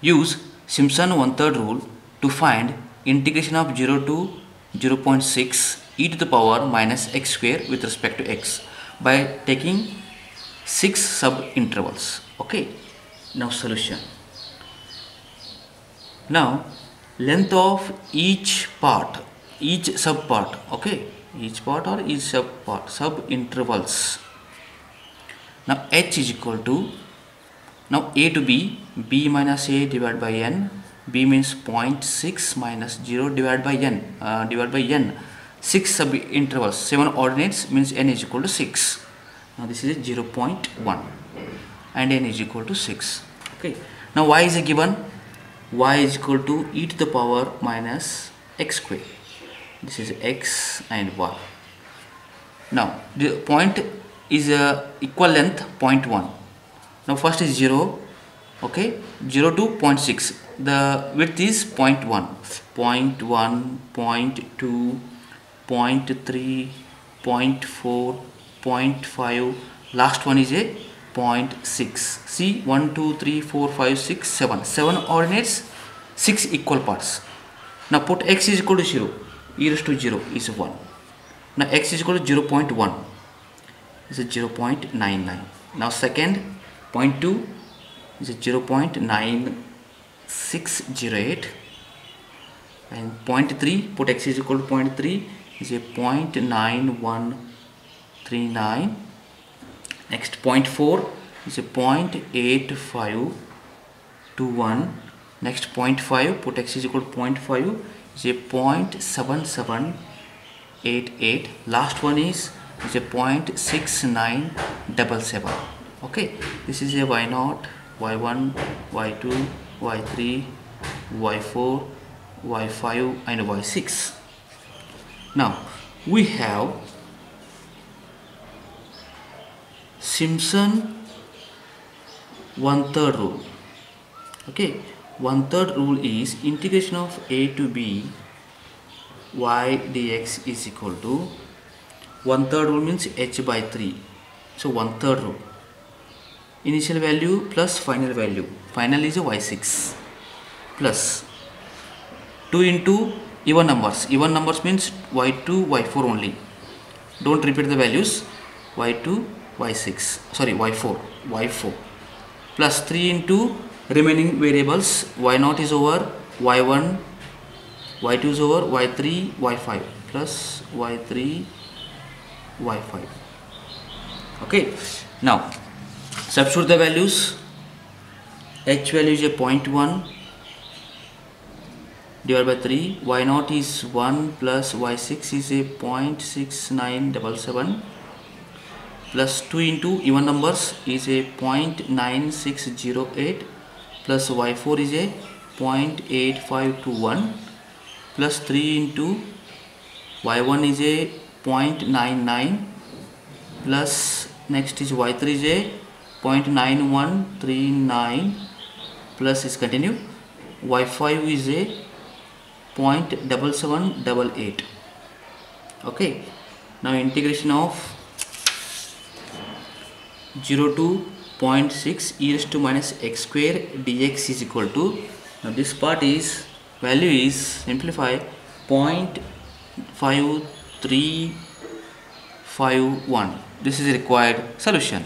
Use Simpson one-third rule to find integration of 0 to 0.6 e to the power minus x square with respect to x by taking 6 sub-intervals. Okay, now solution. Now length of each part, each sub-part, okay, each part or each sub-part, sub-intervals. Now h is equal to now a to b, b minus a divided by n, b means 0.6 minus 0 divided by n, uh, divided by n. 6 sub intervals, 7 ordinates means n is equal to 6. Now this is 0 0.1 and n is equal to 6. Okay. Now y is a given, y is equal to e to the power minus x square. This is x and y. Now the point is a equal length 0.1 now first is 0 okay? 0 to 0.6 the width is 0.1 0.1 0.2 0.3 0.4 0.5 last one is a 0.6 see 1 2 3 4 5 6 7 7 ordinates 6 equal parts. Now put x is equal to 0 e raised to 0 is 1 now x is equal to 0 0.1 is 0 0.99 now second 0.2 is 0 0.9608 and 0.3 put x is equal to 0.3 is a 0.9139 next 0.4 is a 0.8521 next 0.5 put x is equal to 0.5 is a 0.7788 last one is is a 0.6977 okay this is a y0 y1 y2 y3 y4 y5 and y6 now we have Simpson one third rule. Okay one third rule is integration of a to b y dx is equal to one third rule means h by 3 so one third rule initial value plus final value. Final is a y6 plus 2 into even numbers. Even numbers means y2 y4 only. Don't repeat the values. Y2 y6 sorry y4 y4 plus 3 into remaining variables. Y0 is over. Y1 y2 is over. Y3 y5 plus y3 y5 okay. Now substitute the values h value is a 0.1 divided by 3 y0 is 1 plus y6 is a 0.6977 plus 2 into even numbers is a 0.9608 plus y4 is a 0.8521 plus 3 into y1 is a 0.99 plus next is y3 is a 0.9139 plus is continue. Y5 is a 0.7788 okay. Now integration of 0 to 0.6 e to minus x square dx is equal to now this part is value is simplify 0.5351 this is required solution